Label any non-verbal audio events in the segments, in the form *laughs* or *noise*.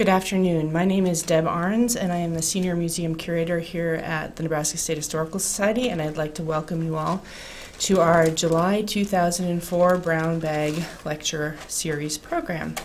Good afternoon. My name is Deb Arns, and I am the Senior Museum Curator here at the Nebraska State Historical Society, and I'd like to welcome you all to our July 2004 Brown Bag Lecture Series program.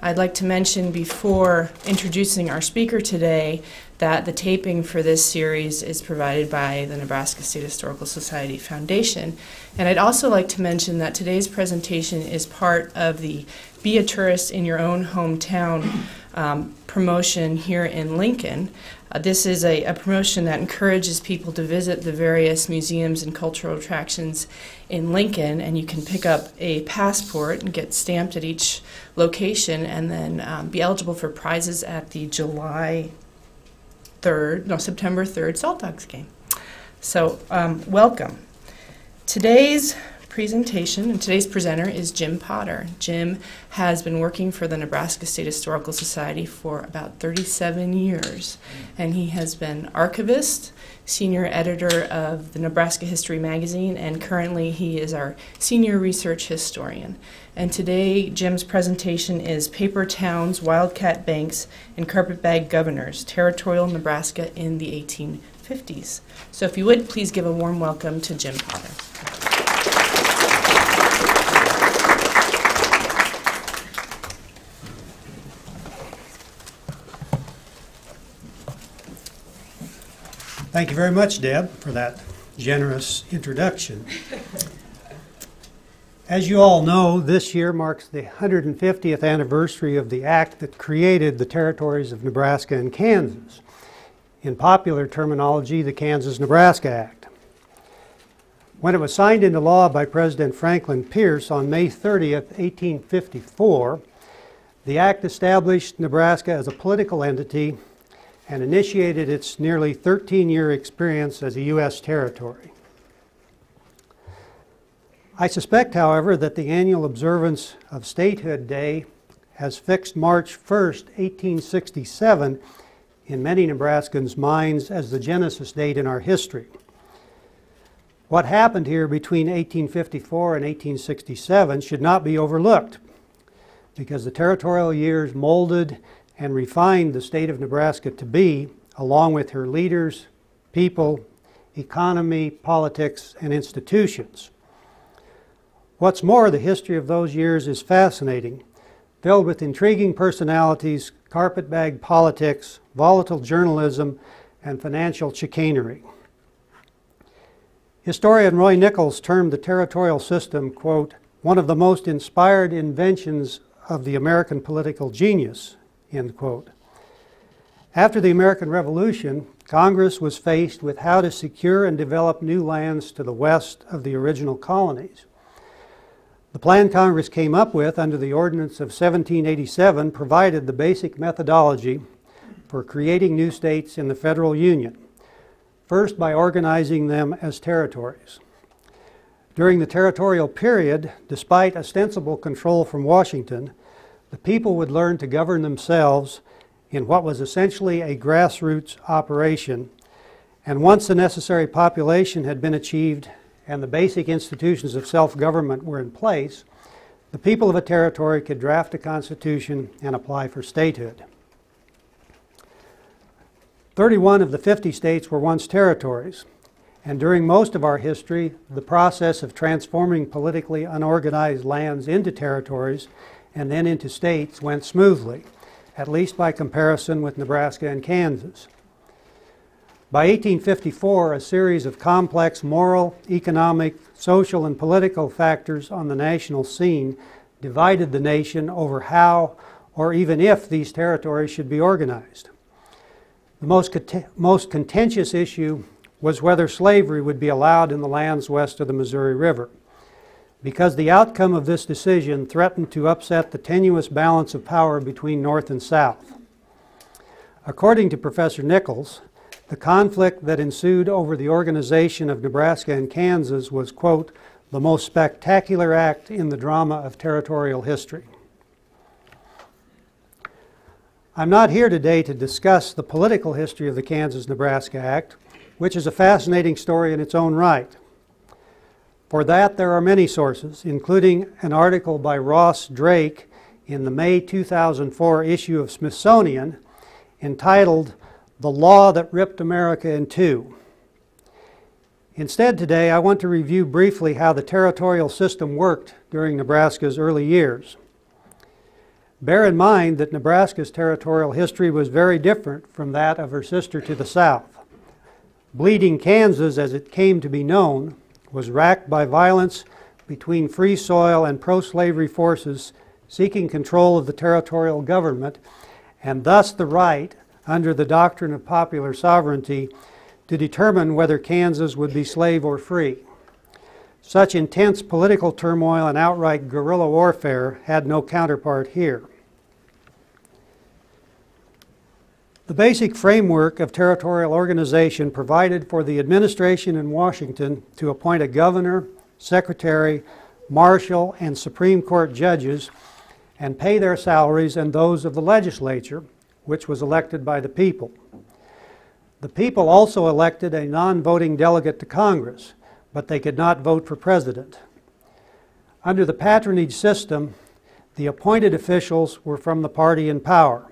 I'd like to mention before introducing our speaker today that the taping for this series is provided by the Nebraska State Historical Society Foundation. And I'd also like to mention that today's presentation is part of the Be a Tourist in Your Own Hometown um, promotion here in Lincoln. Uh, this is a, a, promotion that encourages people to visit the various museums and cultural attractions in Lincoln, and you can pick up a passport and get stamped at each location, and then um, be eligible for prizes at the July 3rd, no, September 3rd Saltdogs game. So, um, welcome. Today's presentation, and today's presenter is Jim Potter. Jim has been working for the Nebraska State Historical Society for about 37 years, and he has been archivist, senior editor of the Nebraska History magazine, and currently he is our senior research historian. And today, Jim's presentation is Paper Towns, Wildcat Banks, and Carpetbag Governors, Territorial Nebraska in the 1850s. So if you would, please give a warm welcome to Jim Potter. Thank you very much, Deb, for that generous introduction. As you all know, this year marks the 150th anniversary of the act that created the territories of Nebraska and Kansas. In popular terminology, the Kansas Nebraska Act. When it was signed into law by President Franklin Pierce on May 30, 1854, the act established Nebraska as a political entity and initiated its nearly 13 year experience as a U.S. territory. I suspect, however, that the annual observance of Statehood Day has fixed March 1, 1867, in many Nebraskans' minds as the genesis date in our history. What happened here between 1854 and 1867 should not be overlooked because the territorial years molded and refined the state of Nebraska to be, along with her leaders, people, economy, politics, and institutions. What's more, the history of those years is fascinating, filled with intriguing personalities, carpetbag politics, volatile journalism, and financial chicanery. Historian Roy Nichols termed the territorial system, quote, one of the most inspired inventions of the American political genius, End quote. After the American Revolution, Congress was faced with how to secure and develop new lands to the west of the original colonies. The plan Congress came up with under the Ordinance of 1787 provided the basic methodology for creating new states in the federal union, first by organizing them as territories. During the territorial period, despite ostensible control from Washington, the people would learn to govern themselves in what was essentially a grassroots operation. And once the necessary population had been achieved and the basic institutions of self government were in place, the people of a territory could draft a constitution and apply for statehood. 31 of the 50 states were once territories, and during most of our history, the process of transforming politically unorganized lands into territories and then into states went smoothly, at least by comparison with Nebraska and Kansas. By 1854, a series of complex moral, economic, social, and political factors on the national scene divided the nation over how or even if these territories should be organized. The most, most contentious issue was whether slavery would be allowed in the lands west of the Missouri River because the outcome of this decision threatened to upset the tenuous balance of power between North and South. According to Professor Nichols, the conflict that ensued over the organization of Nebraska and Kansas was, quote, the most spectacular act in the drama of territorial history. I'm not here today to discuss the political history of the Kansas Nebraska Act, which is a fascinating story in its own right. For that, there are many sources, including an article by Ross Drake in the May 2004 issue of Smithsonian entitled The Law That Ripped America in Two. Instead, today I want to review briefly how the territorial system worked during Nebraska's early years. Bear in mind that Nebraska's territorial history was very different from that of her sister to the south. Bleeding Kansas, as it came to be known, was racked by violence between free soil and pro slavery forces seeking control of the territorial government and thus the right, under the doctrine of popular sovereignty, to determine whether Kansas would be slave or free. Such intense political turmoil and outright guerrilla warfare had no counterpart here. The basic framework of territorial organization provided for the administration in Washington to appoint a governor, secretary, marshal, and Supreme Court judges and pay their salaries and those of the legislature, which was elected by the people. The people also elected a non voting delegate to Congress, but they could not vote for president. Under the patronage system, the appointed officials were from the party in power,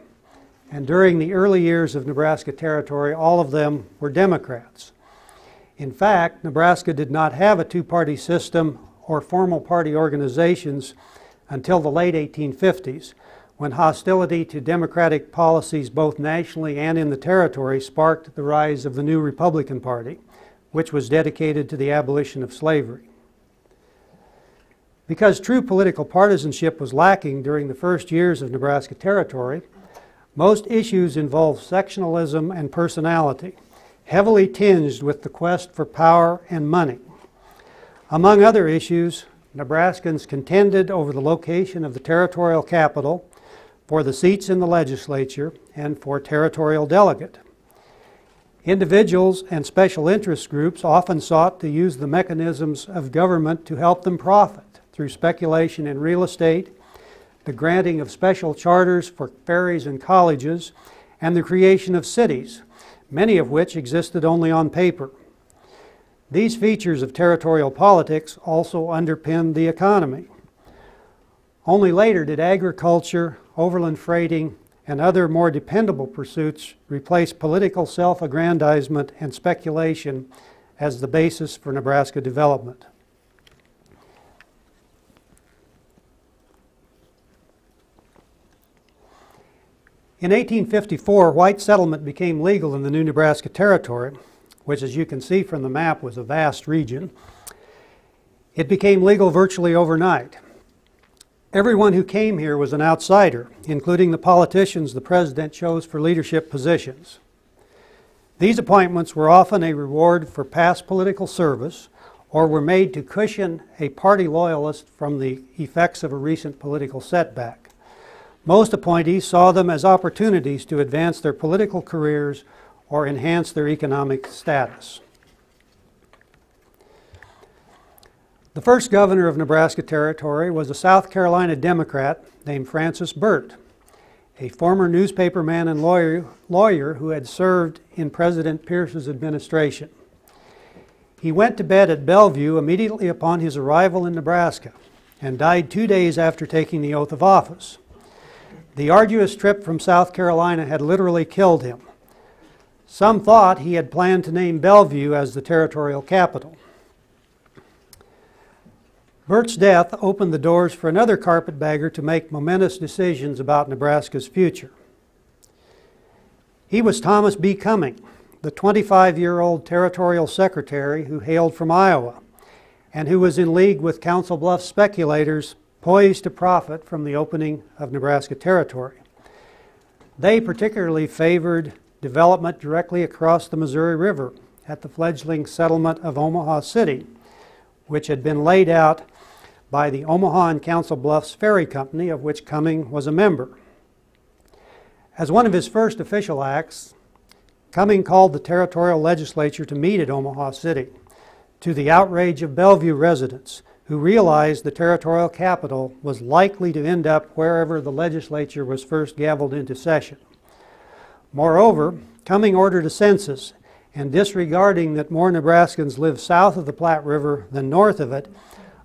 and during the early years of Nebraska Territory, all of them were Democrats. In fact, Nebraska did not have a two party system or formal party organizations until the late 1850s, when hostility to Democratic policies both nationally and in the territory sparked the rise of the new Republican Party, which was dedicated to the abolition of slavery. Because true political partisanship was lacking during the first years of Nebraska Territory, most issues involved sectionalism and personality, heavily tinged with the quest for power and money. Among other issues, Nebraskans contended over the location of the territorial capital for the seats in the legislature and for territorial delegate. Individuals and special interest groups often sought to use the mechanisms of government to help them profit through speculation in real estate, the granting of special charters for ferries and colleges, and the creation of cities, many of which existed only on paper. These features of territorial politics also underpinned the economy. Only later did agriculture, overland freighting, and other more dependable pursuits replace political self aggrandizement and speculation as the basis for Nebraska development. In 1854, white settlement became legal in the new Nebraska Territory, which, as you can see from the map, was a vast region. It became legal virtually overnight. Everyone who came here was an outsider, including the politicians the president chose for leadership positions. These appointments were often a reward for past political service or were made to cushion a party loyalist from the effects of a recent political setback. Most appointees saw them as opportunities to advance their political careers or enhance their economic status. The first governor of Nebraska Territory was a South Carolina Democrat named Francis Burt, a former newspaperman and lawyer, lawyer who had served in President Pierce's administration. He went to bed at Bellevue immediately upon his arrival in Nebraska and died two days after taking the oath of office. The arduous trip from South Carolina had literally killed him. Some thought he had planned to name Bellevue as the territorial capital. Burt's death opened the doors for another carpetbagger to make momentous decisions about Nebraska's future. He was Thomas B. Cumming, the 25 year old territorial secretary who hailed from Iowa and who was in league with Council Bluffs speculators poised to profit from the opening of Nebraska Territory. They particularly favored development directly across the Missouri River at the fledgling settlement of Omaha City, which had been laid out by the Omaha and Council Bluffs Ferry Company, of which Cumming was a member. As one of his first official acts, Cumming called the territorial legislature to meet at Omaha City, to the outrage of Bellevue residents who realized the territorial capital was likely to end up wherever the legislature was first gavelled into session. Moreover, Cumming ordered a census, and disregarding that more Nebraskans live south of the Platte River than north of it,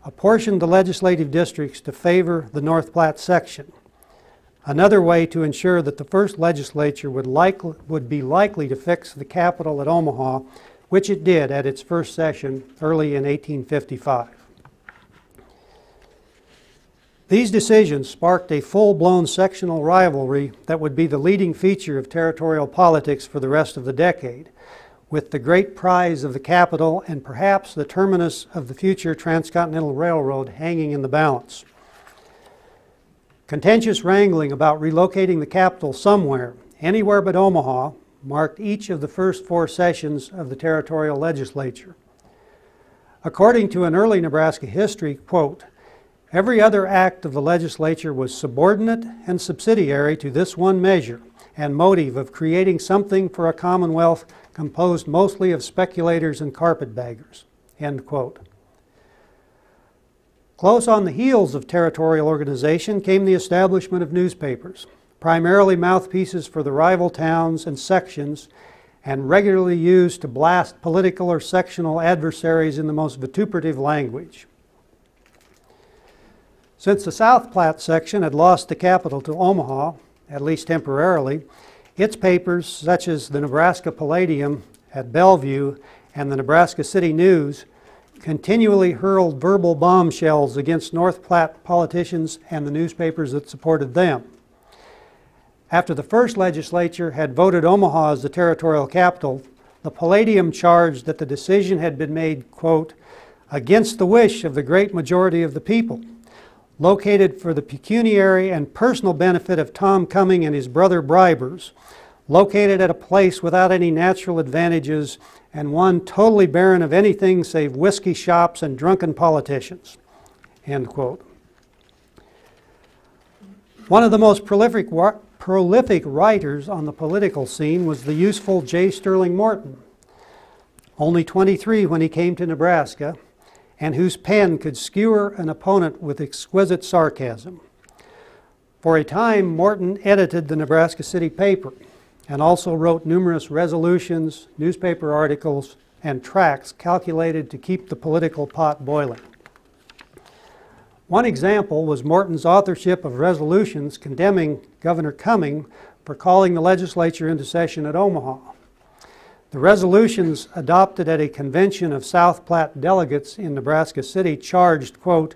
apportioned the legislative districts to favor the North Platte section, Another way to ensure that the first legislature would, likely, would be likely to fix the capital at Omaha, which it did at its first session early in 1855. These decisions sparked a full blown sectional rivalry that would be the leading feature of territorial politics for the rest of the decade, with the great prize of the capital and perhaps the terminus of the future transcontinental railroad hanging in the balance. Contentious wrangling about relocating the capital somewhere, anywhere but Omaha, marked each of the first four sessions of the territorial legislature. According to an early Nebraska history, quote, Every other act of the legislature was subordinate and subsidiary to this one measure and motive of creating something for a commonwealth composed mostly of speculators and carpetbaggers. End quote. Close on the heels of territorial organization came the establishment of newspapers, primarily mouthpieces for the rival towns and sections, and regularly used to blast political or sectional adversaries in the most vituperative language. Since the South Platte section had lost the capital to Omaha, at least temporarily, its papers, such as the Nebraska Palladium at Bellevue and the Nebraska City News, continually hurled verbal bombshells against North Platte politicians and the newspapers that supported them. After the first legislature had voted Omaha as the territorial capital, the Palladium charged that the decision had been made, quote, against the wish of the great majority of the people located for the pecuniary and personal benefit of Tom Cumming and his brother bribers, located at a place without any natural advantages and one totally barren of anything save whiskey shops and drunken politicians. End quote. One of the most prolific, prolific writers on the political scene was the useful J. Sterling Morton. Only 23 when he came to Nebraska, and whose pen could skewer an opponent with exquisite sarcasm. For a time, Morton edited the Nebraska City paper and also wrote numerous resolutions, newspaper articles, and tracts calculated to keep the political pot boiling. One example was Morton's authorship of resolutions condemning Governor Cumming for calling the legislature into session at Omaha. The resolutions adopted at a convention of South Platte delegates in Nebraska City charged, quote,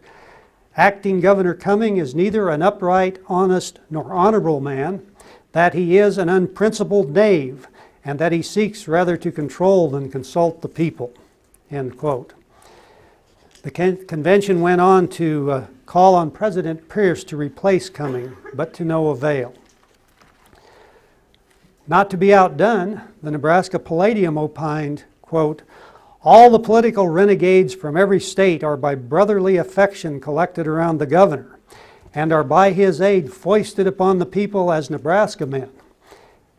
Acting Governor Cumming is neither an upright, honest, nor honorable man, that he is an unprincipled knave, and that he seeks rather to control than consult the people. End quote. The con- convention went on to uh, call on President Pierce to replace Cumming, but to no avail. Not to be outdone, the Nebraska Palladium opined, quote, all the political renegades from every state are by brotherly affection collected around the governor, and are by his aid foisted upon the people as Nebraska men,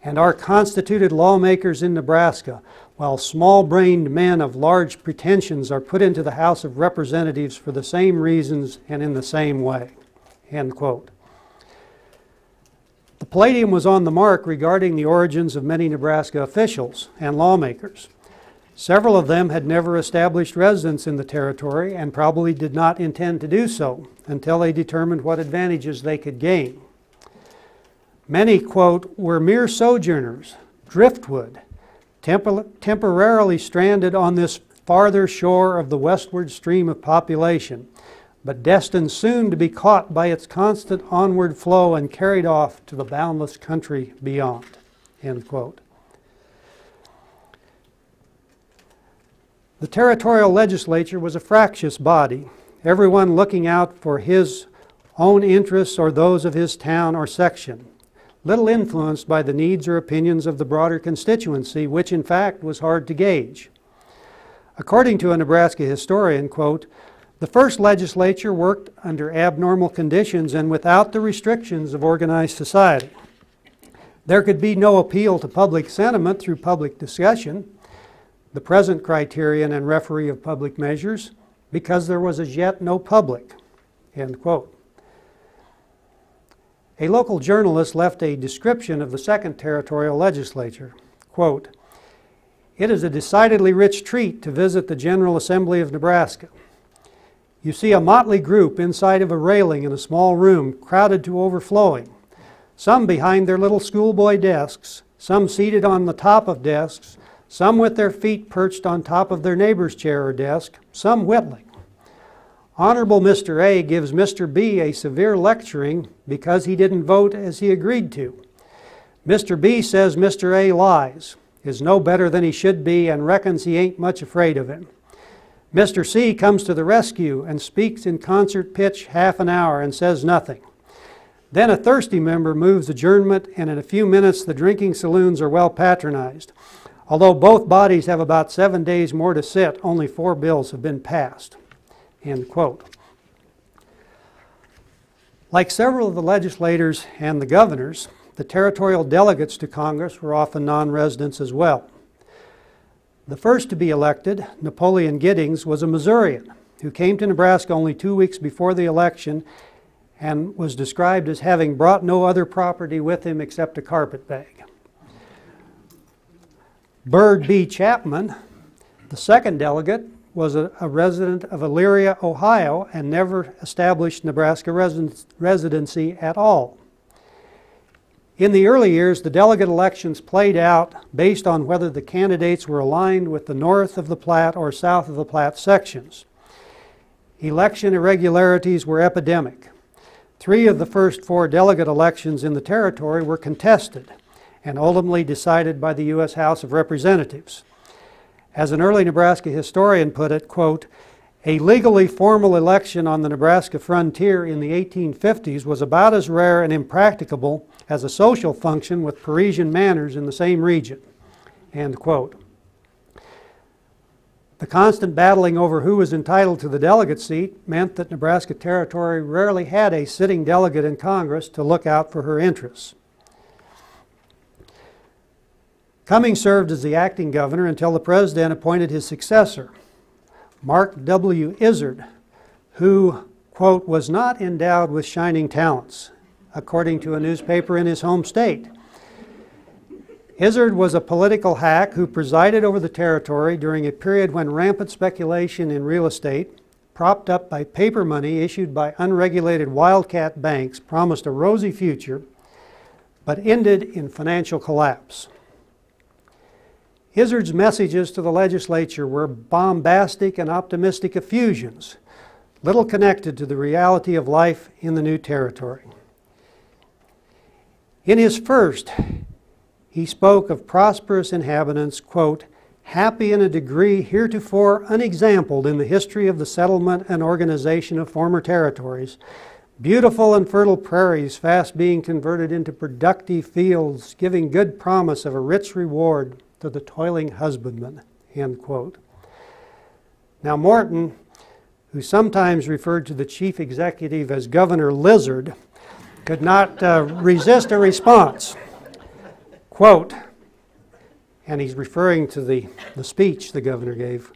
and are constituted lawmakers in Nebraska, while small brained men of large pretensions are put into the House of Representatives for the same reasons and in the same way. End quote. Palladium was on the mark regarding the origins of many Nebraska officials and lawmakers. Several of them had never established residence in the territory and probably did not intend to do so until they determined what advantages they could gain. Many, quote, were mere sojourners, driftwood, temp- temporarily stranded on this farther shore of the westward stream of population, but destined soon to be caught by its constant onward flow and carried off to the boundless country beyond. End quote. The territorial legislature was a fractious body, everyone looking out for his own interests or those of his town or section, little influenced by the needs or opinions of the broader constituency, which in fact was hard to gauge. According to a Nebraska historian, quote, the first legislature worked under abnormal conditions and without the restrictions of organized society. There could be no appeal to public sentiment through public discussion, the present criterion and referee of public measures, because there was as yet no public. End quote. A local journalist left a description of the second territorial legislature. Quote, It is a decidedly rich treat to visit the General Assembly of Nebraska. You see a motley group inside of a railing in a small room, crowded to overflowing. some behind their little schoolboy desks, some seated on the top of desks, some with their feet perched on top of their neighbor's chair or desk, some whittling. Honorable Mr. A gives Mr. B a severe lecturing because he didn't vote as he agreed to. Mr. B says Mr. A lies, is no better than he should be, and reckons he ain't much afraid of him. Mr. C comes to the rescue and speaks in concert pitch half an hour and says nothing. Then a thirsty member moves adjournment, and in a few minutes the drinking saloons are well patronized. Although both bodies have about seven days more to sit, only four bills have been passed. End quote. Like several of the legislators and the governors, the territorial delegates to Congress were often non residents as well. The first to be elected, Napoleon Giddings, was a Missourian who came to Nebraska only two weeks before the election and was described as having brought no other property with him except a carpet bag. Bird B. Chapman, the second delegate, was a, a, resident of Elyria, Ohio, and never established Nebraska residency at all. In the early years, the delegate elections played out based on whether the candidates were aligned with the north of the Platte or south of the Platte sections. Election irregularities were epidemic. Three of the first four delegate elections in the territory were contested and ultimately decided by the U.S. House of Representatives. As an early Nebraska historian put it, quote, a legally formal election on the Nebraska frontier in the 1850s was about as rare and impracticable as a social function with Parisian manners in the same region. End quote. The constant battling over who was entitled to the delegate seat meant that Nebraska Territory rarely had a sitting delegate in Congress to look out for her interests. Cummings served as the acting governor until the president appointed his successor, Mark W. Izard, who, quote, was not endowed with shining talents according to a newspaper in his home state. Izard was a political hack who presided over the territory during a period when rampant speculation in real estate, propped up by paper money issued by unregulated wildcat banks, promised a rosy future, but ended in financial collapse. Izard's messages to the legislature were bombastic and optimistic effusions, little connected to the reality of life in the new territory. In his first, he spoke of prosperous inhabitants, quote, happy in a degree heretofore unexampled in the history of the settlement and organization of former territories, beautiful and fertile prairies fast being converted into productive fields, giving good promise of a rich reward to the toiling husbandman, end quote. Now, Morton, who sometimes referred to the chief executive as Governor Lizard, could not uh, resist a response. Quote, and he's referring to the, the speech the governor gave.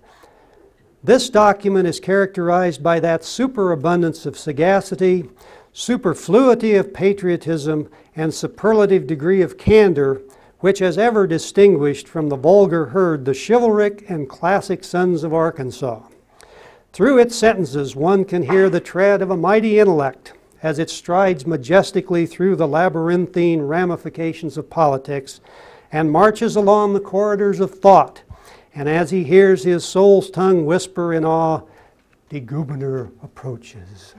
This document is characterized by that superabundance of sagacity, superfluity of patriotism, and superlative degree of candor which has ever distinguished from the vulgar herd the chivalric and classic sons of Arkansas. Through its sentences, one can hear the tread of a mighty intellect as it strides majestically through the labyrinthine ramifications of politics and marches along the corridors of thought. And as he hears his soul's tongue whisper in awe, the governor approaches.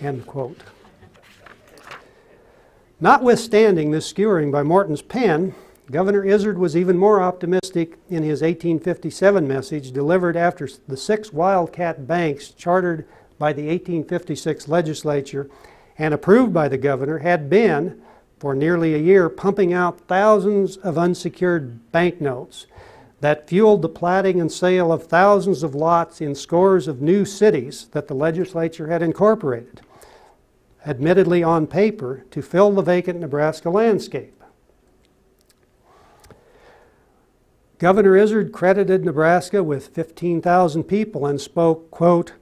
End quote. Notwithstanding this skewering by Morton's pen, Governor Izard was even more optimistic in his 1857 message delivered after the six wildcat banks chartered by the 1856 legislature and approved by the governor had been, for nearly a year, pumping out thousands of unsecured banknotes that fueled the platting and sale of thousands of lots in scores of new cities that the legislature had incorporated, admittedly on paper, to fill the vacant Nebraska landscape. Governor Izard credited Nebraska with 15,000 people and spoke, quote,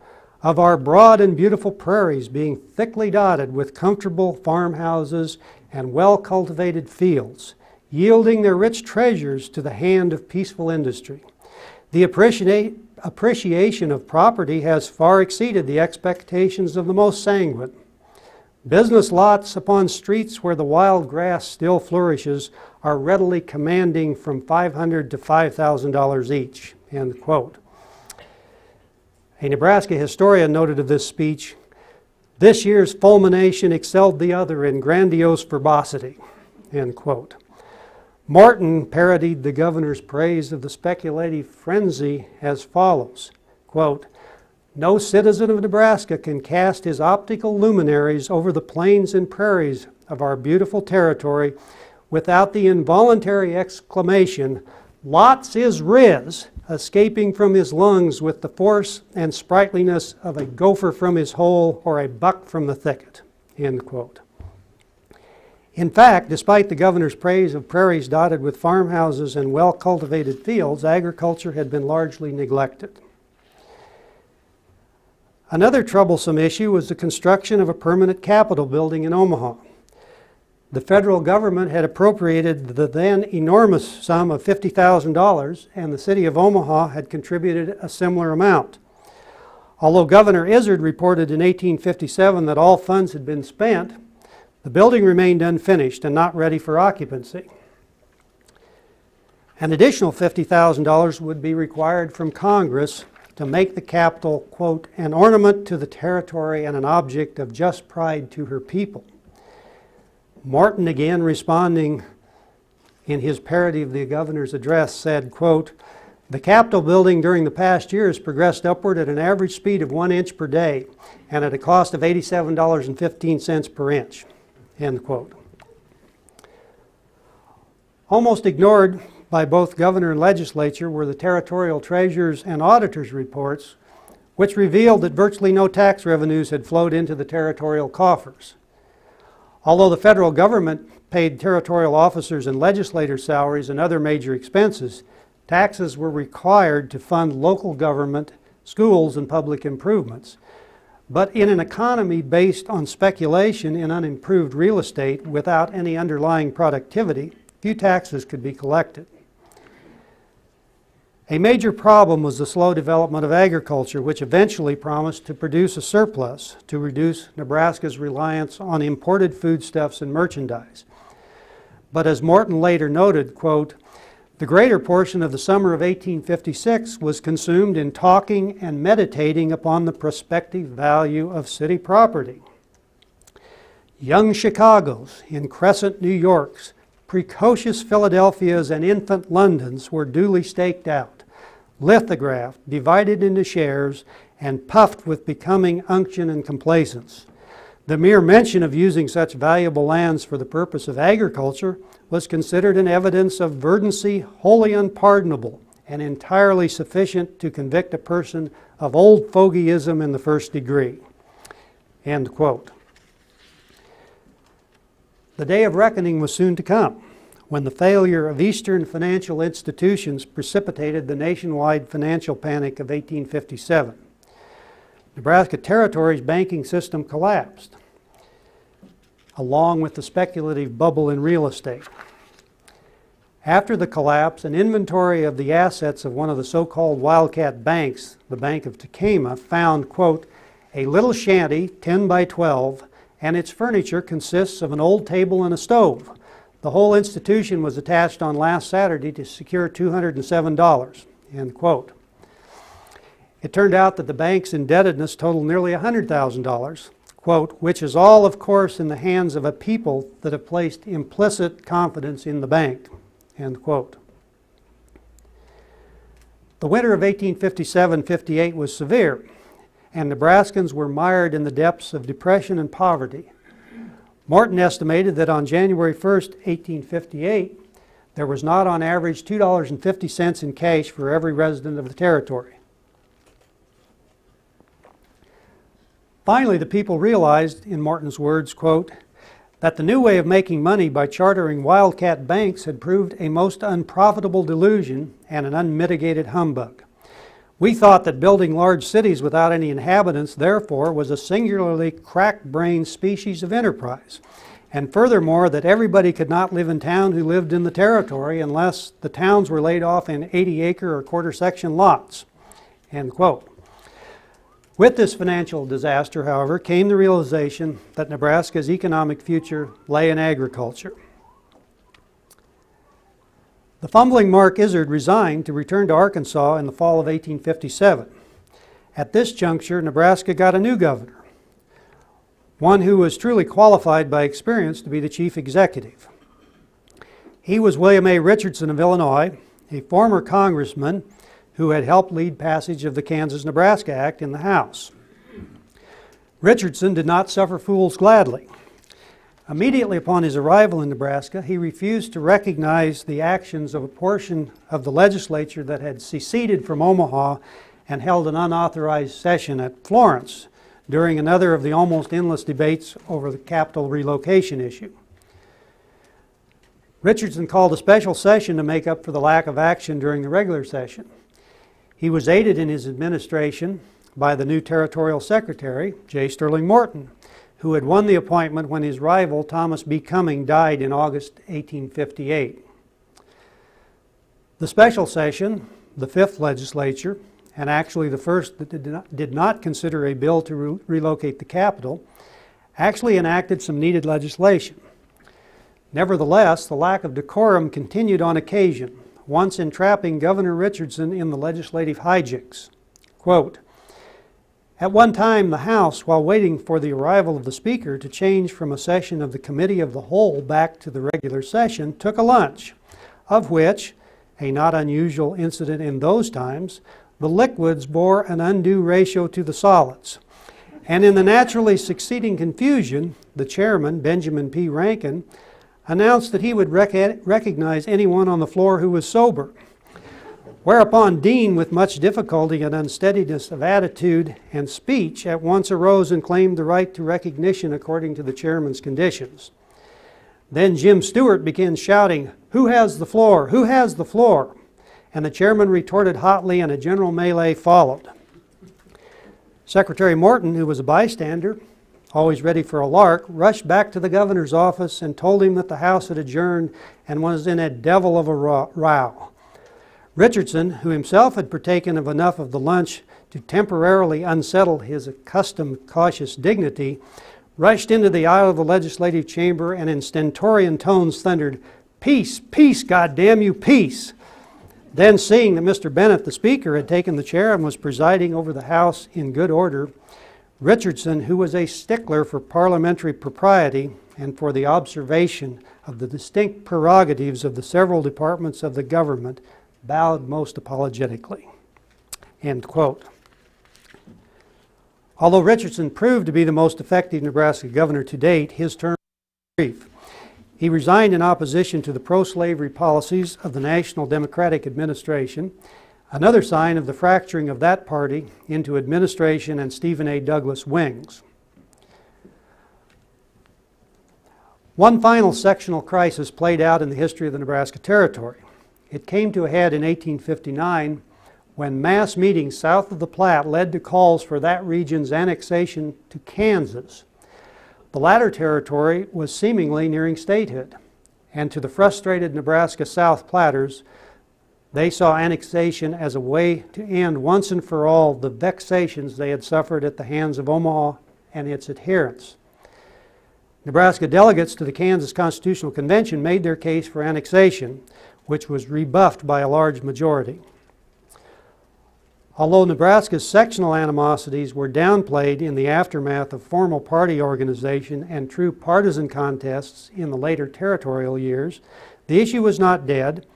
of our broad and beautiful prairies being thickly dotted with comfortable farmhouses and well cultivated fields, yielding their rich treasures to the hand of peaceful industry. The appreciation of property has far exceeded the expectations of the most sanguine. Business lots upon streets where the wild grass still flourishes are readily commanding from 500 to $5,000 each. End quote. A Nebraska historian noted of this speech this year's fulmination excelled the other in grandiose verbosity. End quote. Morton parodied the governor's praise of the speculative frenzy as follows quote, No citizen of Nebraska can cast his optical luminaries over the plains and prairies of our beautiful territory without the involuntary exclamation, Lots is Riz, escaping from his lungs with the force and sprightliness of a gopher from his hole or a buck from the thicket. End quote. In fact, despite the governor's praise of prairies dotted with farmhouses and well cultivated fields, agriculture had been largely neglected. Another troublesome issue was the construction of a permanent Capitol building in Omaha. The federal government had appropriated the then enormous sum of $50,000, and the city of Omaha had contributed a similar amount. Although Governor Izard reported in 1857 that all funds had been spent, the building remained unfinished and not ready for occupancy. An additional $50,000 would be required from Congress to make the Capitol, quote, an ornament to the territory and an object of just pride to her people. Morton, again responding in his parody of the governor's address, said, quote, the Capitol building during the past year has progressed upward at an average speed of one inch per day and at a cost of $87.15 per inch. End quote. Almost ignored by both governor and legislature were the territorial treasurers and auditors' reports, which revealed that virtually no tax revenues had flowed into the territorial coffers. Although the federal government paid territorial officers and legislators' salaries and other major expenses, taxes were required to fund local government, schools, and public improvements. But in an economy based on speculation in unimproved real estate without any underlying productivity, few taxes could be collected. A major problem was the slow development of agriculture, which eventually promised to produce a surplus to reduce Nebraska's reliance on imported foodstuffs and merchandise. But as Morton later noted, quote, the greater portion of the summer of 1856 was consumed in talking and meditating upon the prospective value of city property. Young Chicago's, in Crescent, New York's, precocious Philadelphia's, and infant London's were duly staked out, lithographed, divided into shares, and puffed with becoming unction and complacence. The mere mention of using such valuable lands for the purpose of agriculture was considered an evidence of verdancy wholly unpardonable and entirely sufficient to convict a person of old fogyism in the first degree. End quote. The day of reckoning was soon to come when the failure of Eastern financial institutions precipitated the nationwide financial panic of 1857. Nebraska Territory's banking system collapsed along with the speculative bubble in real estate. After the collapse, an inventory of the assets of one of the so-called wildcat banks, the Bank of Tekamah, found, quote, a little shanty, 10 by 12, and its furniture consists of an old table and a stove. The whole institution was attached on last Saturday to secure $207, end quote. It turned out that the bank's indebtedness totaled nearly $100,000, quote, which is all, of course, in the hands of a people that have placed implicit confidence in the bank, end quote. The winter of 1857-58 was severe, and Nebraskans were mired in the depths of depression and poverty. Morton estimated that on January 1, 1858, there was not on average $2.50 in cash for every resident of the territory. Finally, the people realized, in Morton's words, quote, that the new way of making money by chartering wildcat banks had proved a most unprofitable delusion and an unmitigated humbug. We thought that building large cities without any inhabitants, therefore, was a singularly crack-brained species of enterprise. And furthermore, that everybody could not live in town who lived in the territory unless the towns were laid off in 80 acre or quarter section lots. End quote. With this financial disaster, however, came the realization that Nebraska's economic future lay in agriculture. The fumbling Mark Izard resigned to return to Arkansas in the fall of 1857. At this juncture, Nebraska got a new governor, one who was truly qualified by experience to be the chief executive. He was William A. Richardson of Illinois, a former congressman who had helped lead passage of the Kansas Nebraska Act in the House. Richardson did not suffer fools gladly. Immediately upon his arrival in Nebraska, he refused to recognize the actions of a portion of the legislature that had seceded from Omaha and held an unauthorized session at Florence during another of the almost endless debates over the capital relocation issue. Richardson called a special session to make up for the lack of action during the regular session. He was aided in his administration by the new territorial secretary, J. Sterling Morton, who had won the appointment when his rival, Thomas B. Cumming, died in August 1858. The special session, the fifth legislature, and actually the first that did not, consider a bill to re- relocate the capital, actually enacted some needed legislation. Nevertheless, the lack of decorum continued on occasion, once entrapping Governor Richardson in the legislative hijinks. Quote, at one time, the House, while waiting for the arrival of the Speaker to change from a session of the Committee of the Whole back to the regular session, took a lunch, of which, a not unusual incident in those times, the liquids bore an undue ratio to the solids. And in the naturally succeeding confusion, the chairman, Benjamin P. Rankin, announced that he would rec- recognize anyone on the floor who was sober. Whereupon Dean, with much difficulty and unsteadiness of attitude and speech, at once arose and claimed the right to recognition according to the chairman's conditions. Then Jim Stewart began shouting, Who has the floor? Who has the floor? And the chairman retorted hotly, and a general melee followed. Secretary Morton, who was a bystander, always ready for a lark, rushed back to the governor's office and told him that the House had adjourned and was in a devil of a row. Richardson, who himself had partaken of enough of the lunch to temporarily unsettle his accustomed cautious dignity, rushed into the aisle of the legislative chamber and in stentorian tones thundered, Peace, peace, God damn you, peace! Then, seeing that Mr. Bennett, the Speaker, had taken the chair and was presiding over the House in good order, Richardson, who was a stickler for parliamentary propriety and for the observation of the distinct prerogatives of the several departments of the government, bowed most apologetically. End quote. Although Richardson proved to be the most effective Nebraska governor to date, his term was brief. He resigned in opposition to the pro slavery policies of the National Democratic Administration, another sign of the fracturing of that party into administration and Stephen A. Douglas wings. One final sectional crisis played out in the history of the Nebraska Territory. It came to a head in 1859 when mass meetings south of the Platte led to calls for that region's annexation to Kansas. The latter territory was seemingly nearing statehood, and to the frustrated Nebraska South Platters, they saw annexation as a way to end once and for all the vexations they had suffered at the hands of Omaha and its adherents. Nebraska delegates to the Kansas Constitutional Convention made their case for annexation, which was rebuffed by a large majority. Although Nebraska's sectional animosities were downplayed in the aftermath of formal party organization and true partisan contests in the later territorial years, the issue was not dead,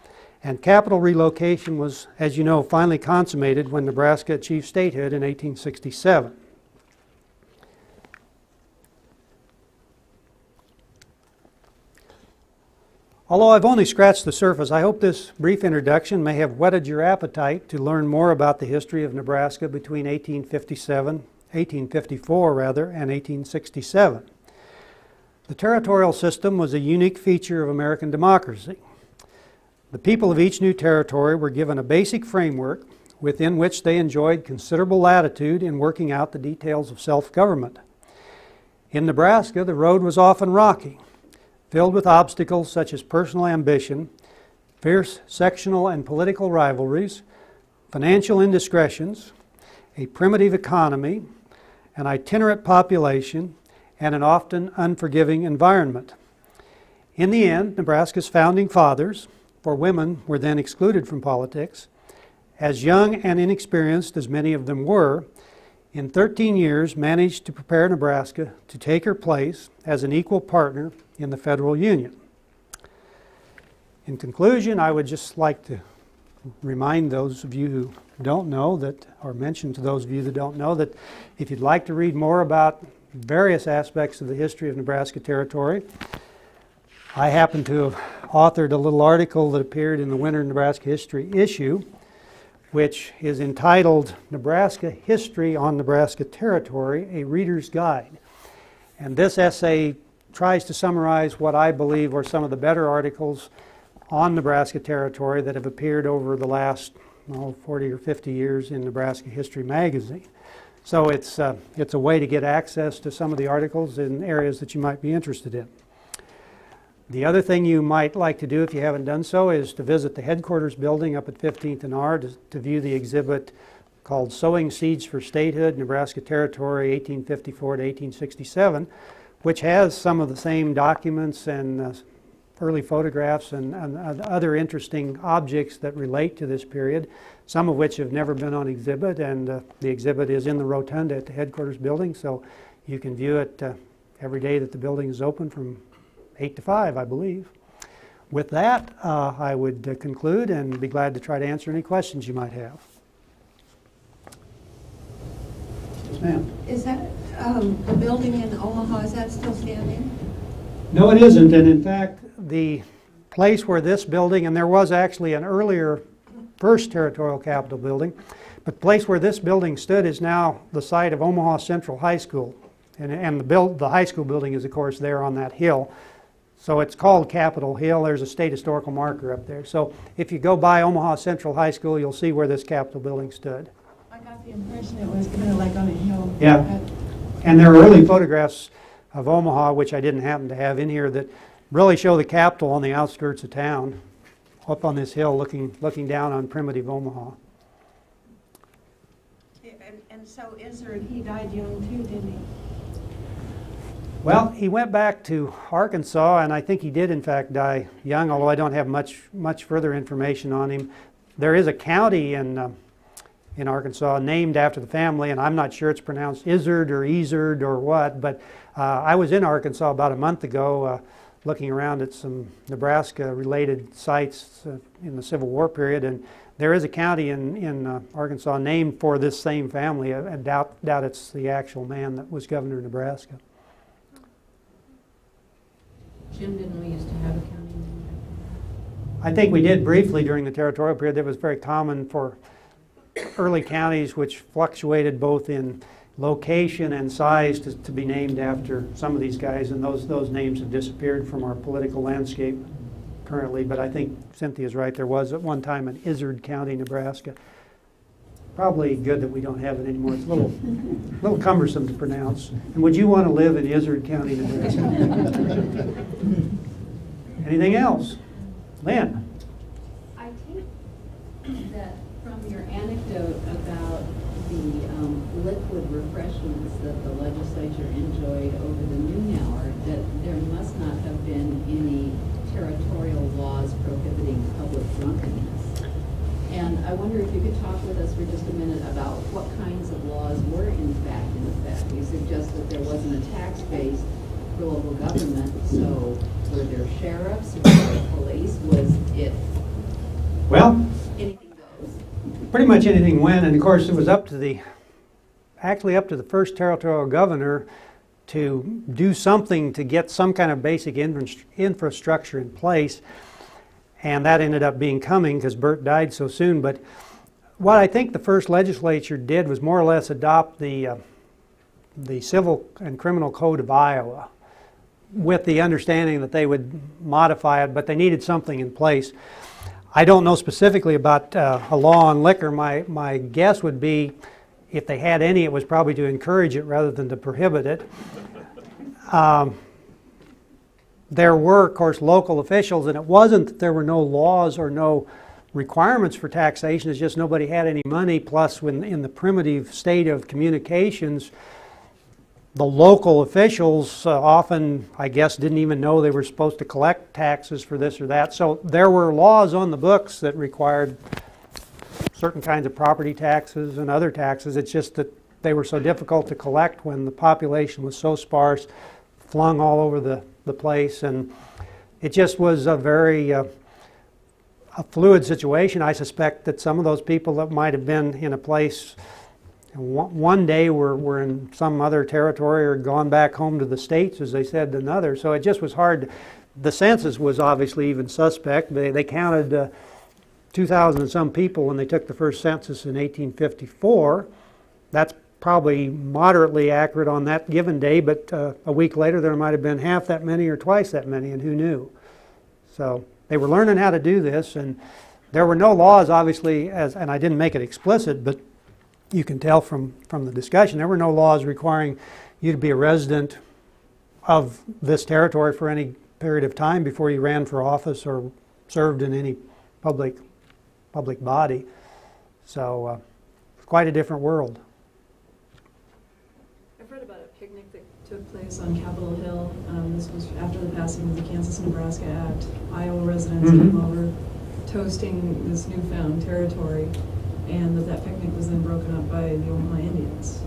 and capital relocation was, as you know, finally consummated when Nebraska achieved statehood in 1867. Although I've only scratched the surface, I hope this brief introduction may have whetted your appetite to learn more about the history of Nebraska between 1857, 1854 rather, and 1867. The territorial system was a unique feature of American democracy. The people of each new territory were given a basic framework within which they enjoyed considerable latitude in working out the details of self government. In Nebraska, the road was often rocky filled with obstacles such as personal ambition, fierce sectional and political rivalries, financial indiscretions, a primitive economy, an itinerant population, and an often unforgiving environment. In the end, Nebraska's founding fathers, for women were then excluded from politics, as young and inexperienced as many of them were, in 13 years managed to prepare Nebraska to take her place as an equal partner in the federal union. In conclusion, I would just like to remind those of you who don't know that, or mention to those of you that don't know, that if you'd like to read more about various aspects of the history of Nebraska Territory, I happen to have authored a little article that appeared in the Winter Nebraska History issue, which is entitled Nebraska History on Nebraska Territory, a Reader's Guide. And this essay tries to summarize what I believe are some of the better articles on Nebraska Territory that have appeared over the last oh, 40 or 50 years in Nebraska History Magazine. So it's, uh, it's a way to get access to some of the articles in areas that you might be interested in. The other thing you might like to do if you haven't done so is to visit the headquarters building up at 15th and R to, to view the exhibit called Sowing Seeds for Statehood, Nebraska Territory 1854 to 1867, which has some of the same documents and uh, early photographs and, and, other interesting objects that relate to this period, some of which have never been on exhibit, and uh, the exhibit is in the rotunda at the headquarters building, so you can view it uh, every day that the building is open from 8 to 5, I believe. With that, uh, I would uh, conclude and be glad to try to answer any questions you might have. Yes, ma'am. Is that, um, the building in Omaha, is that still standing? No, it isn't. And in fact, the place where this building, and there was actually an earlier first territorial capital building, but the place where this building stood is now the site of Omaha Central High School. And, and the, build, the high school building is, of course, there on that hill. So it's called Capitol Hill. There's a state historical marker up there. So if you go by Omaha Central High School, you'll see where this Capitol building stood. I got the impression it was kind of like on a hill. Yeah. And there are early photographs of Omaha, which I didn't happen to have in here, that really show the Capitol on the outskirts of town, up on this hill looking, looking down on primitive Omaha. And, and so Izard, he died young too, didn't he? Well, he went back to Arkansas, and I think he did, in fact, die young, although I don't have much, much further information on him. There is a county in, uh, in Arkansas named after the family, and I'm not sure it's pronounced Izard or Ezard or what, but uh, I was in Arkansas about a month ago uh, looking around at some Nebraska related sites uh, in the Civil War period, and there is a county in, in uh, Arkansas named for this same family. I, I doubt, doubt it's the actual man that was governor of Nebraska. Jim, didn't we used to have a county? I think we did briefly during the territorial period. That was very common for early counties, which fluctuated both in location and size to, to, be named after some of these guys, and those, those names have disappeared from our political landscape currently. But I think Cynthia's right. There was at one time an Izard County, Nebraska. Probably good that we don't have it anymore. It's a little, little cumbersome to pronounce. And would you want to live in Izard County, Nebraska? *laughs* Anything else? Lynn? I take that from your anecdote about the um, liquid refreshments that the legislature enjoyed over the noon hour, that there must not have been any territorial laws prohibiting public drunkenness. And I wonder if you could talk with us for just a minute about what kinds of laws were in fact in effect. You suggest that there wasn't a tax-based local government, so were there sheriffs, were there police, was it? Well, anything goes. Pretty much anything went, and of course it was up to the, actually up to the first territorial governor to do something to get some kind of basic infrastructure in place and that ended up being coming because Burt died so soon. But what I think the first legislature did was more or less adopt the uh, the civil and criminal code of Iowa, with the understanding that they would modify it, but they needed something in place. I don't know specifically about uh, a law on liquor. My my guess would be, if they had any, it was probably to encourage it rather than to prohibit it. Um, there were, of course, local officials, and it wasn't that there were no laws or no requirements for taxation. It's just nobody had any money. Plus, when in the primitive state of communications, the local officials uh, often, I guess, didn't even know they were supposed to collect taxes for this or that. So there were laws on the books that required certain kinds of property taxes and other taxes. It's just that they were so difficult to collect when the population was so sparse, flung all over the, the place, and it just was a very uh, a fluid situation. I suspect that some of those people that might have been in a place one day were, were in some other territory or gone back home to the States, as they said, another. So it just was hard. The census was obviously even suspect. They, they counted uh, 2,000 and some people when they took the first census in 1854. That's probably moderately accurate on that given day, but uh, a week later there might have been half that many or twice that many, and who knew? So they were learning how to do this, and there were no laws, obviously, as, and I didn't make it explicit, but you can tell from, from the discussion, there were no laws requiring you to be a resident of this territory for any period of time before you ran for office or served in any public public body. So uh, quite a different world. I've read about a picnic that took place on Capitol Hill. Um, this was after the passing of the Kansas-Nebraska Act. Iowa residents Mhm. came over toasting this newfound territory, and that that picnic was then broken up by the Omaha Indians.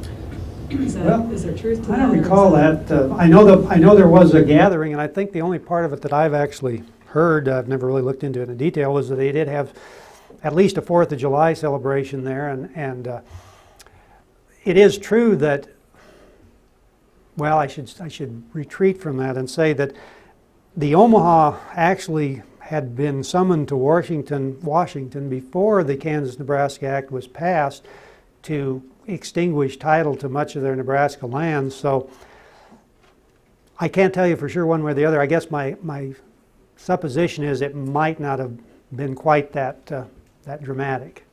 Is that, Well, is there truth to that? I don't recall that. Uh, I know the, I know there was a gathering, and I think the only part of it that I've actually heard, I've never really looked into it in detail, was that they did have at least a Fourth of July celebration there, and and uh, it is true that. Well, I should I should retreat from that and say that the Omaha actually had been summoned to Washington, Washington before the Kansas-Nebraska Act was passed to extinguish title to much of their Nebraska lands. So I can't tell you for sure one way or the other. I guess my, my supposition is it might not have been quite that, uh, that dramatic.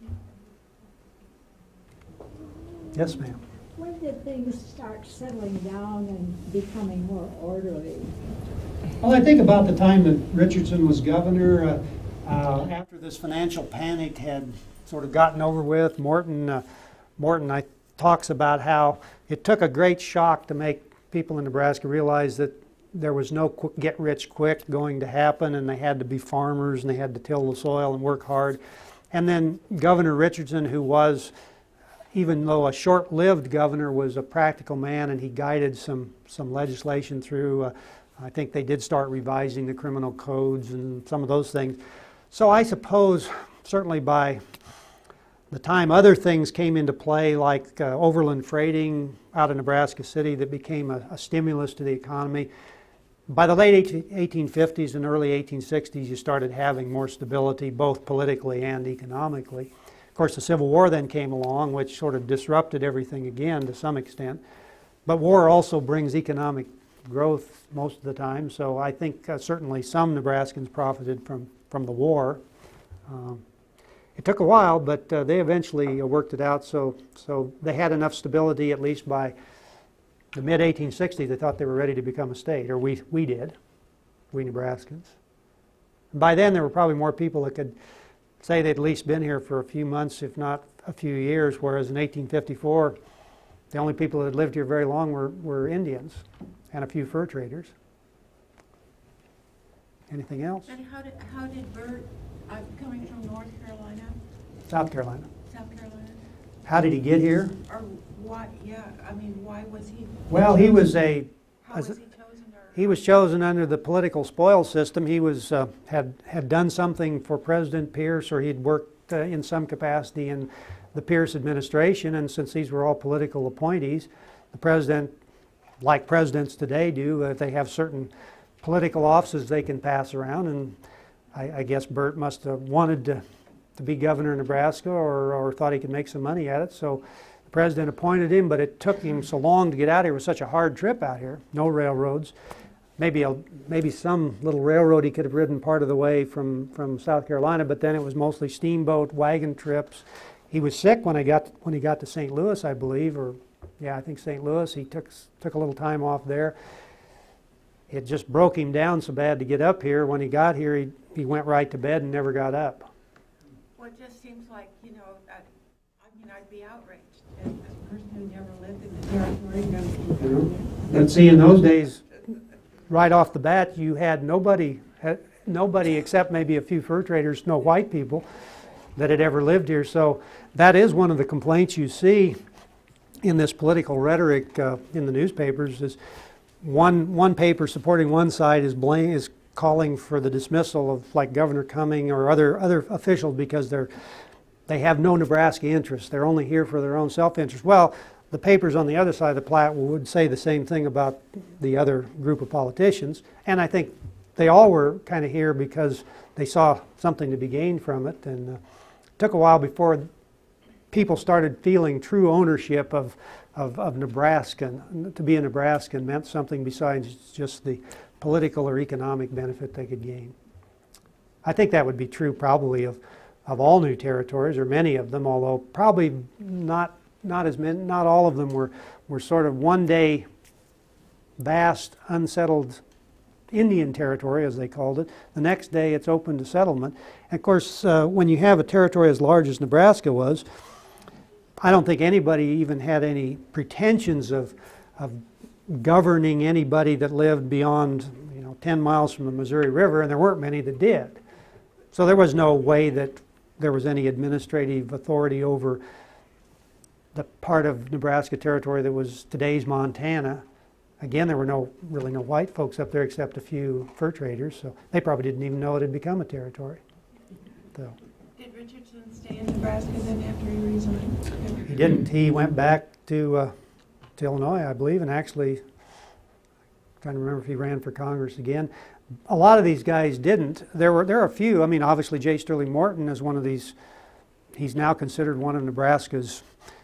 Yes, ma'am. When did things start settling down and becoming more orderly? Well, I think about the time that Richardson was governor, uh, uh, after this financial panic had sort of gotten over with, Morton, uh, Morton I, talks about how it took a great shock to make people in Nebraska realize that there was no quick, get rich quick going to happen, and they had to be farmers and they had to till the soil and work hard. And then Governor Richardson, who was even though a short-lived governor was a practical man and he guided some, some legislation through, uh, I think they did start revising the criminal codes and some of those things. So I suppose certainly by the time other things came into play, like uh, overland freighting out of Nebraska City, that became a, a stimulus to the economy. By the late 18, 1850s and early 1860s, you started having more stability, both politically and economically. Course, the Civil War then came along, which sort of disrupted everything again to some extent. But war also brings economic growth most of the time, so I think uh, certainly some Nebraskans profited from, from the war. Um, it took a while, but uh, they eventually uh, worked it out, so, so they had enough stability, at least by the mid 1860s, they thought they were ready to become a state, or we, we did, we Nebraskans. By then, there were probably more people that could say they'd at least been here for a few months, if not a few years, whereas in 1854, the only people that had lived here very long were, were Indians and a few fur traders. Anything else? And how did, how did Burt, uh, coming from North Carolina, South Carolina. South Carolina, How did he get here? or why, yeah, I mean, why was he? Well, he was a How was he? He was chosen under the political spoil system. He was uh, had had done something for President Pierce, or he'd worked uh, in some capacity in the Pierce administration. And since these were all political appointees, the president, like presidents today do, uh, they have certain political offices they can pass around. And I, I guess Burt must have wanted to, to be governor of Nebraska, or, or thought he could make some money at it. So the president appointed him, but it took him so long to get out here. It was such a hard trip out here. No railroads. Maybe a, maybe some little railroad he could have ridden part of the way from, from South Carolina, but then it was mostly steamboat, wagon trips. He was sick when I got when he got to St. Louis, I believe, or yeah, I think St. Louis. He took took a little time off there. It just broke him down so bad to get up here. When he got here, he, he went right to bed and never got up. Well, it just seems like, you know, that, I mean, I'd be outraged if this person who never lived in the territory goes And see, in those days, right off the bat, you had nobody, nobody except maybe a few fur traders, no white people, that had ever lived here. So that is one of the complaints you see in this political rhetoric uh, in the newspapers. Is one one paper supporting one side is blame is calling for the dismissal of like Governor Cuming or other other officials because they're they have no Nebraska interest. They're only here for their own self-interest. Well, the papers on the other side of the Platte would say the same thing about the other group of politicians, and I think they all were kind of here because they saw something to be gained from it. And uh, it took a while before people started feeling true ownership of, of, of Nebraska. To be a Nebraskan meant something besides just the political or economic benefit they could gain. I think that would be true probably of, of all new territories, or many of them, although probably not, not as many, not all of them were, were sort of one day vast, unsettled Indian territory, as they called it. The next day it's open to settlement. And of course, uh, when you have a territory as large as Nebraska was, I don't think anybody even had any pretensions of, of governing anybody that lived beyond, you know, 10 miles from the Missouri River, and there weren't many that did. So there was no way that there was any administrative authority over the part of Nebraska territory that was today's Montana. Again, there were no really no white folks up there except a few fur traders, so they probably didn't even know it had become a territory. So Did Richardson stay in Nebraska then after he resigned? he didn't. He went back to uh, to Illinois, I believe, and actually trying to remember if he ran for Congress again. A lot of these guys didn't. There were there are a few. I mean, obviously J. Sterling Morton is one of these. He's now considered one of Nebraska's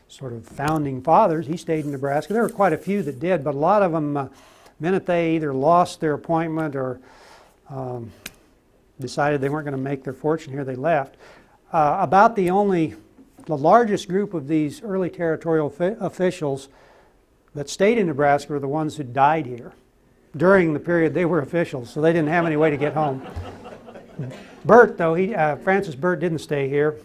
sort of founding fathers. He stayed in Nebraska. There were quite a few that did, but a lot of them, uh, minute they either lost their appointment or um, decided they weren't going to make their fortune here, they left. Uh, about the only, the largest group of these early territorial fi- officials that stayed in Nebraska were the ones who died here during the period they were officials, so they didn't have any way to get home. *laughs* Burt, though, he, uh, Francis Burt didn't stay here.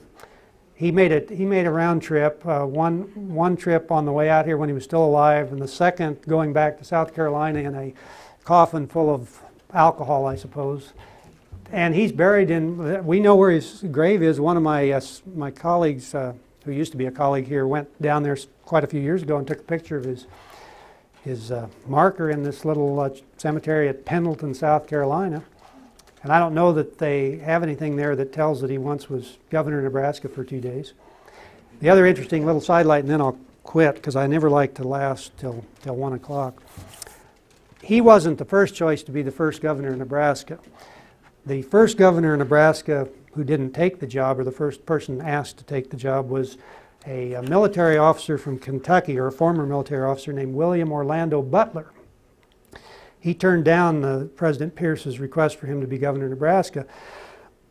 He made a, he made a round trip, uh, one, one trip on the way out here when he was still alive, and the second going back to South Carolina in a coffin full of alcohol, I suppose. And he's buried in, we know where his grave is. One of my, uh, my colleagues, uh, who used to be a colleague here, went down there quite a few years ago and took a picture of his, his uh, marker in this little uh, cemetery at Pendleton, South Carolina. And I don't know that they have anything there that tells that he once was governor of Nebraska for two days. The other interesting little sidelight, and then I'll quit because I never like to last till, till 1 o'clock. He wasn't the first choice to be the first governor of Nebraska. The first governor of Nebraska who didn't take the job, or the first person asked to take the job, was a, a military officer from Kentucky, or a former military officer named William Orlando Butler. He turned down uh, President Pierce's request for him to be governor of Nebraska,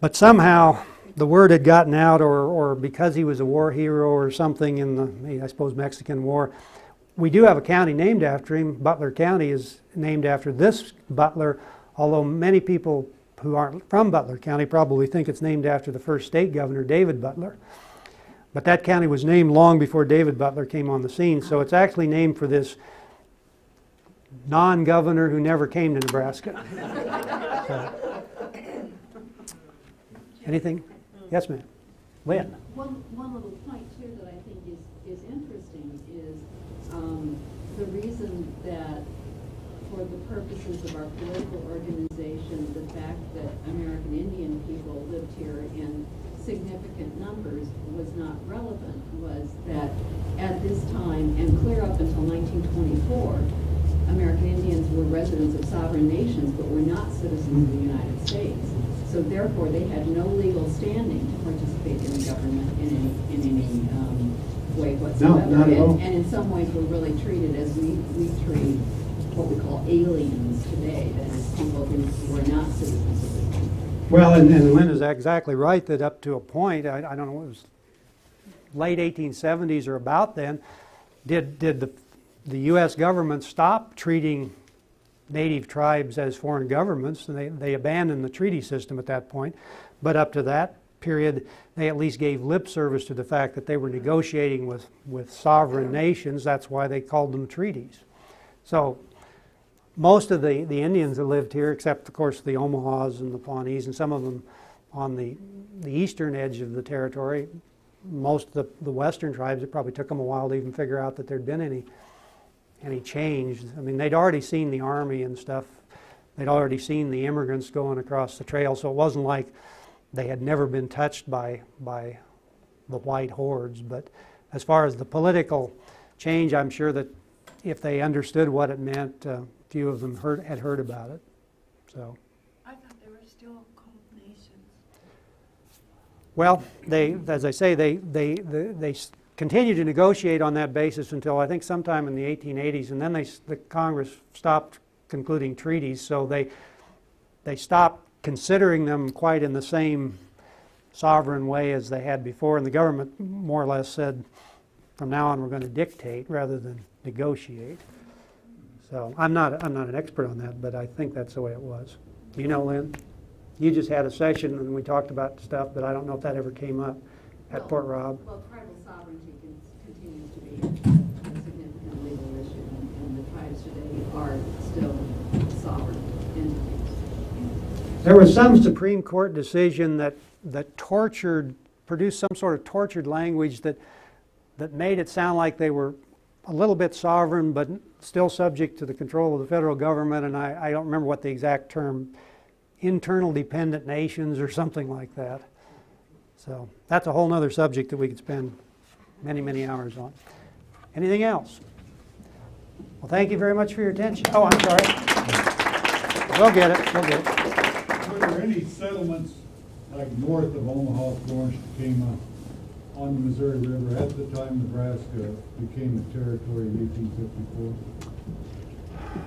but somehow the word had gotten out, or, or because he was a war hero or something in the, I suppose, Mexican War. We do have a county named after him. Butler County is named after this Butler, although many people who aren't from Butler County probably think it's named after the first state governor, David Butler. But that county was named long before David Butler came on the scene, so it's actually named for this non governor who never came to Nebraska. So- Anything? Yes, ma'am. Lynn? One, one little point too that I think is, is interesting is, um, the reason that for the purposes of our political organization, the fact that American Indian people lived here in significant numbers was not relevant was that at this time and clear up until nineteen twenty-four, American Indians were residents of sovereign nations but were not citizens of the United States. So therefore, they had no legal standing to participate in the government in any, in any um, way whatsoever. not at And- all. And in some ways, were really treated as we, we treat what we call aliens today, that is, people who were not citizens of the country. Well, and, and Lynn is exactly right that up to a point, I, I don't know, it was late 1870s or about then, did, did the, the U.S. government stopped treating native tribes as foreign governments, and they, they abandoned the treaty system at that point. But up to that period, they at least gave lip service to the fact that they were negotiating with, with sovereign nations. That's why they called them treaties. So most of the, the Indians that lived here, except of course the Omahas and the Pawnees and some of them on the, the eastern edge of the territory, most of the, the western tribes, it probably took them a while to even figure out that there'd been any, any change. I mean, they'd already seen the army and stuff. They'd already seen the immigrants going across the trail, so it wasn't like they had never been touched by, by the white hordes. But as far as the political change, I'm sure that if they understood what it meant, uh, few of them heard, had heard about it. So, I thought they were still called nations. well, they, as I say, they, they, they, they continued to negotiate on that basis until I think sometime in the 1880s, and then they, the Congress stopped concluding treaties, so they, they stopped considering them quite in the same sovereign way as they had before, and the government more or less said, from now on, we're going to dictate rather than negotiate. So I'm not, I'm not an expert on that, but I think that's the way it was. You know, Lynn? You just had a session and we talked about stuff, but I don't know if that ever came up at Fort Rob. Well, tribal sovereignty con- continues to be a significant legal issue, and today are still sovereign entities. There was some Supreme Court decision that, that tortured, produced some sort of tortured language that, that made it sound like they were a little bit sovereign, but still subject to the control of the federal government, and I, I don't remember what the exact term, internal dependent nations or something like that. So that's a whole other subject that we could spend many, many hours on. Anything else? Well, thank you very much for your attention. Oh, I'm sorry. We'll get it, we'll get it. Were there any settlements like north of Omaha, Florence, Tekamah, on the Missouri River at the time Nebraska became a territory in eighteen fifty-four?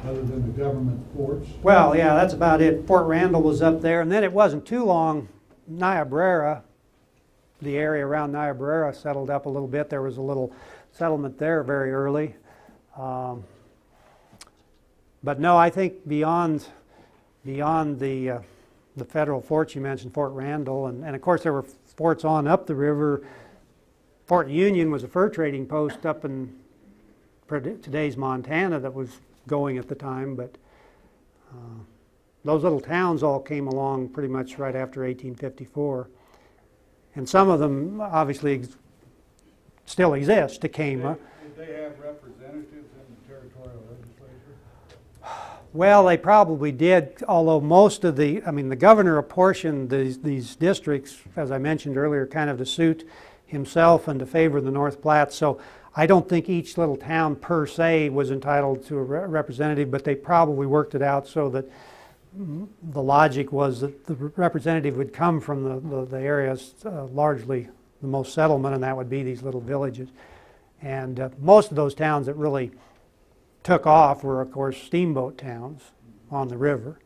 Other than the government forts? Well, yeah, that's about it. Fort Randall was up there, and then it wasn't too long, Niobrara, the area around Niobrara settled up a little bit. There was a little settlement there very early. Um, But no, I think beyond, beyond the, uh, the federal forts you mentioned, Fort Randall, and, and of course there were forts on up the river. Fort Union was a fur trading post up in today's Montana that was going at the time, but uh, those little towns all came along pretty much right after 1854. And some of them obviously ex- still exist, Tekamah. Did they have representatives in the territorial legislature? Well, they probably did, although most of the, I mean, the governor apportioned these, these districts, as I mentioned earlier, kind of to suit himself and to favor the North Platte. So I don't think each little town per se was entitled to a re- representative, but they probably worked it out so that the logic was that the representative would come from the, the, the areas uh, largely the most settlement, and that would be these little villages. And uh, most of those towns that really took off were, of course, steamboat towns on the river.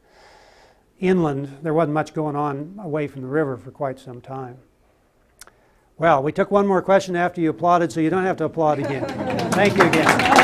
Inland, there wasn't much going on away from the river for quite some time. Well, we took one more question after you applauded, so you don't have to applaud again. *laughs* Thank you again.